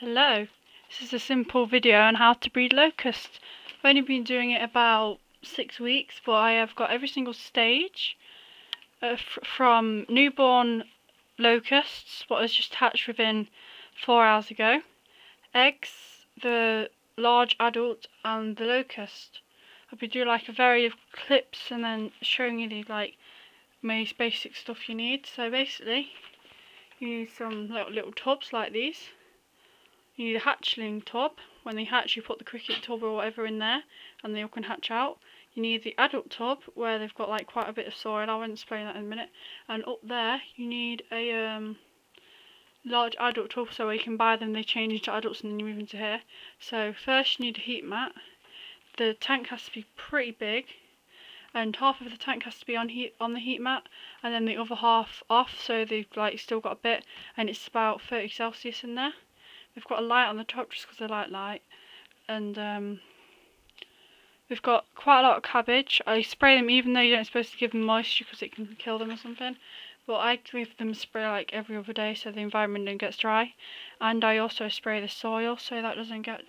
Hello, this is a simple video on how to breed locusts. I've only been doing it about six weeks, but I have got every single stage uh, from newborn locusts, what was just hatched within four hours ago, eggs, the large adult, and the locust. I'll be doing like a variety of clips and then showing you the like most basic stuff you need. So basically, you need some little, little tubs like these you need a hatchling tub. When they hatch, you put the cricket tub or whatever in there, and they all can hatch out. You need the adult tub, where they've got like quite a bit of soil. I won't explain that in a minute. And up there, you need a um, large adult tub, so you can buy them, they change into adults, and then you move into here. So first, you need a heat mat. The tank has to be pretty big, and half of the tank has to be on heat on the heat mat, and then the other half off, so they've like still got a bit, and it's about 30 Celsius in there. We've got a light on the top just because I like light. And um, we've got quite a lot of cabbage. I spray them even though you're not supposed to give them moisture because it can kill them or something. But I give them spray like every other day so the environment don't get dry. And I also spray the soil so that doesn't get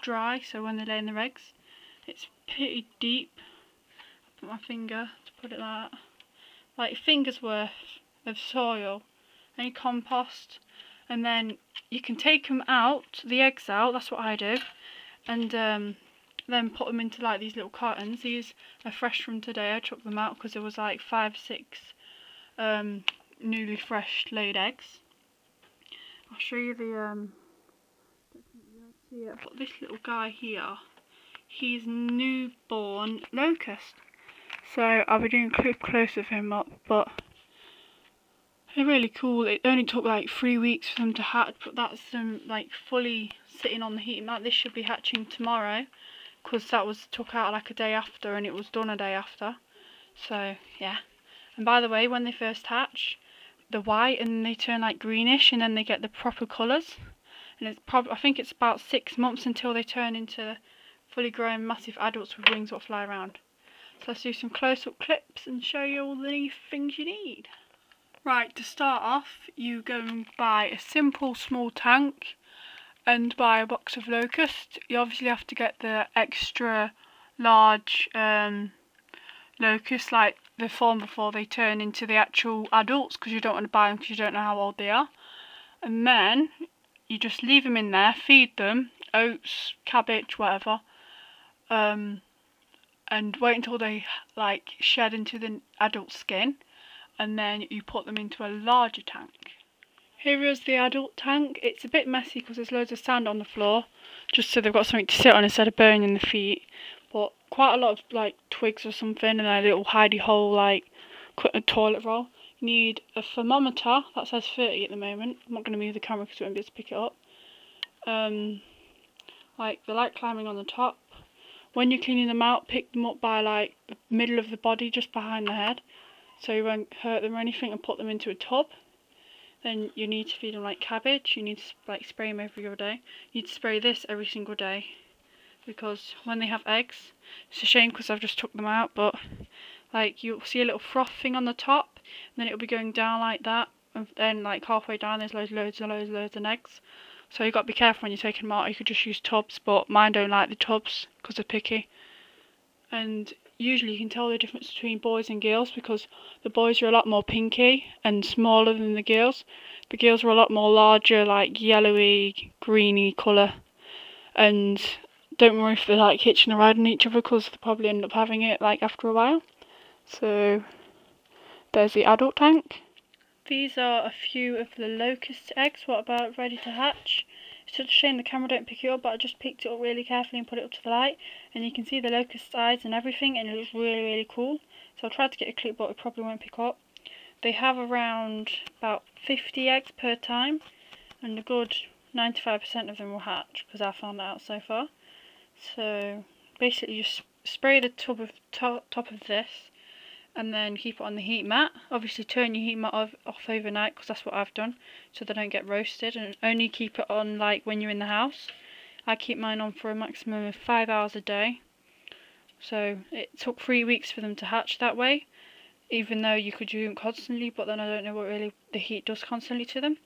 dry. So when they lay in their eggs, it's pretty deep. I put my finger to put it like that. Like finger's worth of soil. Any compost and then you can take them out, the eggs out, that's what I do, and um, then put them into like these little cartons. These are fresh from today, I took them out because there was like five, six um, newly fresh laid eggs. I'll show you the, um, see I've got this little guy here, he's newborn locust. So I'll be doing a clip close of him up, but they're really cool. It only took like three weeks for them to hatch, but that's them like fully sitting on the heating mat. This should be hatching tomorrow because that was took out like a day after and it was done a day after. So yeah. And by the way, when they first hatch, the white and they turn like greenish and then they get the proper colours. And it's probably I think it's about six months until they turn into fully grown massive adults with wings that fly around. So let's do some close-up clips and show you all the things you need. Right, to start off, you go and buy a simple small tank and buy a box of locusts. You obviously have to get the extra large um, locusts, like the form before they turn into the actual adults, because you don't want to buy them because you don't know how old they are. And then you just leave them in there, feed them, oats, cabbage, whatever, um, and wait until they like shed into the adult skin and then you put them into a larger tank. Here is the adult tank. It's a bit messy because there's loads of sand on the floor, just so they've got something to sit on instead of burning the feet. But quite a lot of like twigs or something and a little hidey hole like a toilet roll. You need a thermometer, that says 30 at the moment. I'm not going to move the camera because we won't be able to pick it up. Um, like the light climbing on the top. When you're cleaning them out, pick them up by like the middle of the body, just behind the head so you won't hurt them or anything and put them into a tub. Then you need to feed them like cabbage, you need to like spray them every other day. You need to spray this every single day because when they have eggs, it's a shame because I've just took them out, but like you'll see a little froth thing on the top and then it'll be going down like that and then like halfway down there's loads loads and loads and loads of eggs. So you've got to be careful when you're taking them out. You could just use tubs, but mine don't like the tubs because they're picky. And usually you can tell the difference between boys and girls because the boys are a lot more pinky and smaller than the girls. The girls are a lot more larger, like yellowy, greeny colour. And don't worry if they're like hitching a ride on each other because they probably end up having it like after a while. So there's the adult tank. These are a few of the locust eggs, what about ready to hatch? It's such a shame the camera don't pick it up, but I just picked it up really carefully and put it up to the light. And you can see the locust eyes and everything, and it looks really, really cool. So I tried to get a clip, but it probably won't pick up. They have around about 50 eggs per time, and a good 95% of them will hatch, because I found that out so far. So basically just spray the tub of top, top of this and then keep it on the heat mat. Obviously turn your heat mat off, off overnight because that's what I've done so they don't get roasted and only keep it on like when you're in the house. I keep mine on for a maximum of five hours a day. So it took three weeks for them to hatch that way even though you could do them constantly but then I don't know what really the heat does constantly to them.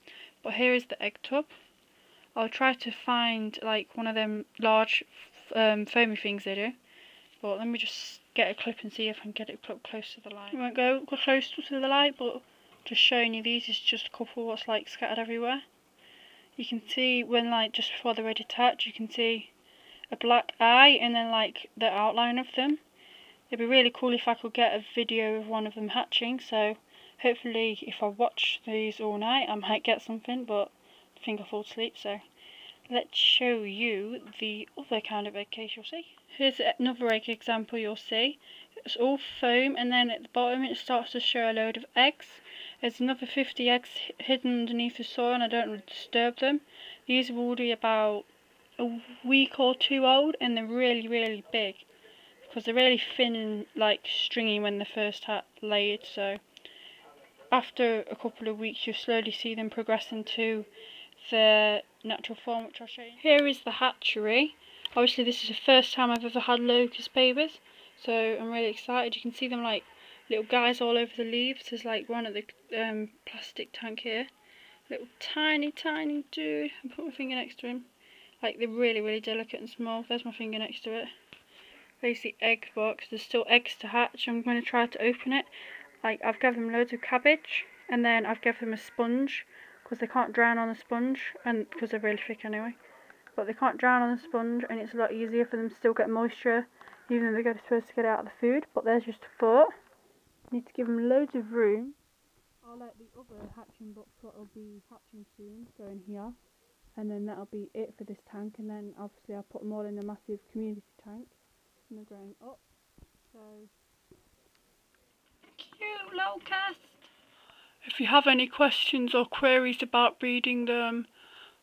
But here is the egg tub. I'll try to find like one of them large um, foamy things they do. But let me just get a clip and see if I can get it up close to the light. I won't go close to the light, but just showing you these is just a couple what's like scattered everywhere. You can see when like just before they're ready to hatch, you can see a black eye and then like the outline of them. It'd be really cool if I could get a video of one of them hatching, so hopefully if I watch these all night I might get something, but I think I'll fall asleep, so let's show you the other kind of egg case you'll see. Here's another egg example you'll see. It's all foam and then at the bottom it starts to show a load of eggs. There's another 50 eggs hidden underneath the soil and I don't disturb them. These are already about a week or two old and they're really really big because they're really thin and like stringy when they first laid so after a couple of weeks you'll slowly see them progress into their natural form which I'll show you. Here is the hatchery. Obviously this is the first time I've ever had locust babies so I'm really excited. You can see them like little guys all over the leaves. There's like one at the um, plastic tank here. Little tiny tiny dude. I put my finger next to him. Like they're really really delicate and small. There's my finger next to it. There's the egg box. There's still eggs to hatch. I'm going to try to open it. Like I've given them loads of cabbage and then I've given them a sponge because they can't drown on a sponge and because they're really thick anyway but they can't drown on the sponge and it's a lot easier for them to still get moisture even though they're supposed to get out of the food but there's just a foot need to give them loads of room. I'll let the other hatching box what will be hatching soon go in here and then that'll be it for this tank and then obviously I'll put them all in a massive community tank and they're growing up so. Cute locust. If you have any questions or queries about breeding them,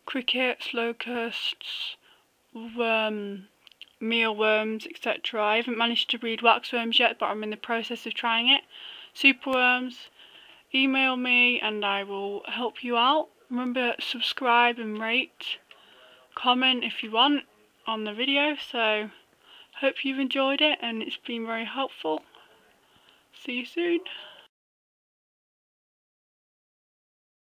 crickets, locusts, um, mealworms, etc. I haven't managed to breed waxworms yet, but I'm in the process of trying it. Superworms, email me and I will help you out. Remember, subscribe and rate, comment if you want on the video. So, hope you've enjoyed it and it's been very helpful. See you soon.